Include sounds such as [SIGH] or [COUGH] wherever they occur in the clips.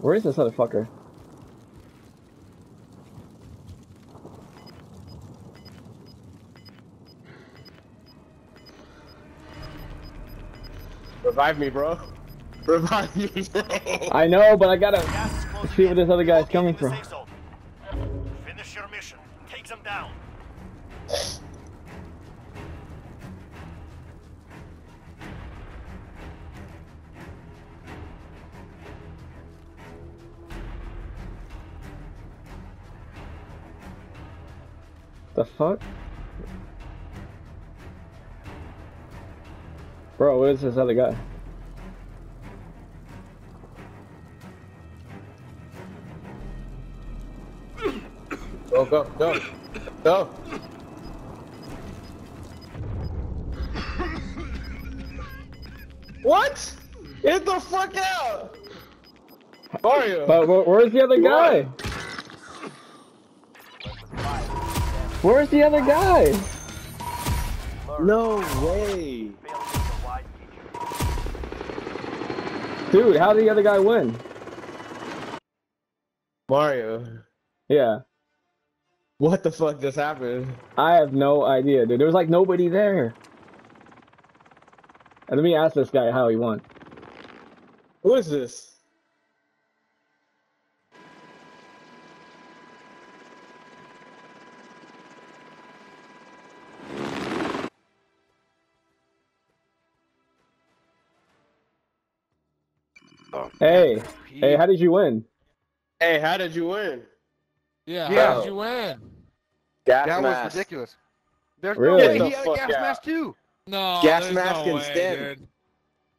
Where is this motherfucker? Revive me, bro. [LAUGHS] Revive me. I know, but I gotta Gas is closing see where this other guy's coming from. Finish your mission. Take them down. The fuck? Bro, what is this other guy? go, go, go. Go. What? Get the fuck out! Mario! But where's the other guy? Where's the other guy? no way! Failed with the wide feature. Dude, how did the other guy win? Mario, Yeah, what the fuck just happened? I have no idea, dude. There was like nobody there. And let me ask this guy how he won. Who is this? Um, hey, hey, how did you win? Hey, how did you win? Yeah, Yeah. how did you win? Gas That mask. was ridiculous. There's Really? no way he had a gas out. mask too. No, Gas mask no and way, stem.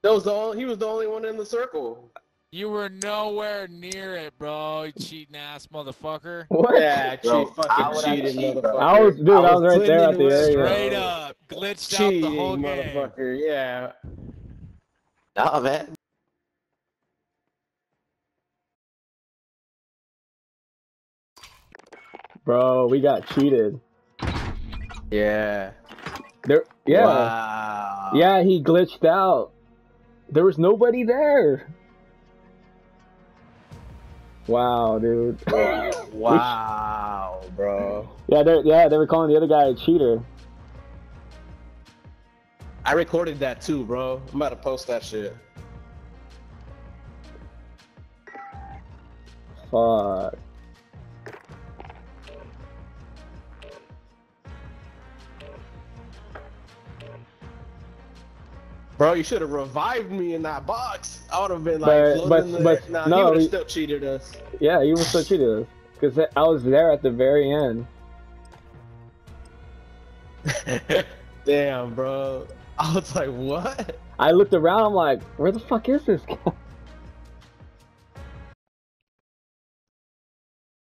That was the only, he was the only one in the circle. You were nowhere near it, bro. You cheating ass motherfucker. What? Yeah, Bro, cheat, fucking I cheating, cheat, motherfucker. I was, dude, I was right there at the blending area. Straight up, glitched cheating, out the whole game. motherfucker. Yeah. Nah, man. Bro, we got cheated. Yeah. There, yeah, Wow. yeah, he glitched out. There was nobody there. Wow, dude. [LAUGHS] Wow, bro. yeah, they yeah, they were calling the other guy a cheater. I recorded that too, bro. I'm about to post that shit. Fuck. Bro, you should have revived me in that box. I would have been like, But- floating but- the but nah, no, he would have still cheated us. Yeah, you were still cheated us because I was there at the very end. [LAUGHS] Damn, bro. I was like, what? I looked around. I'm like, where the fuck is this guy?